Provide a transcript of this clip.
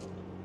何?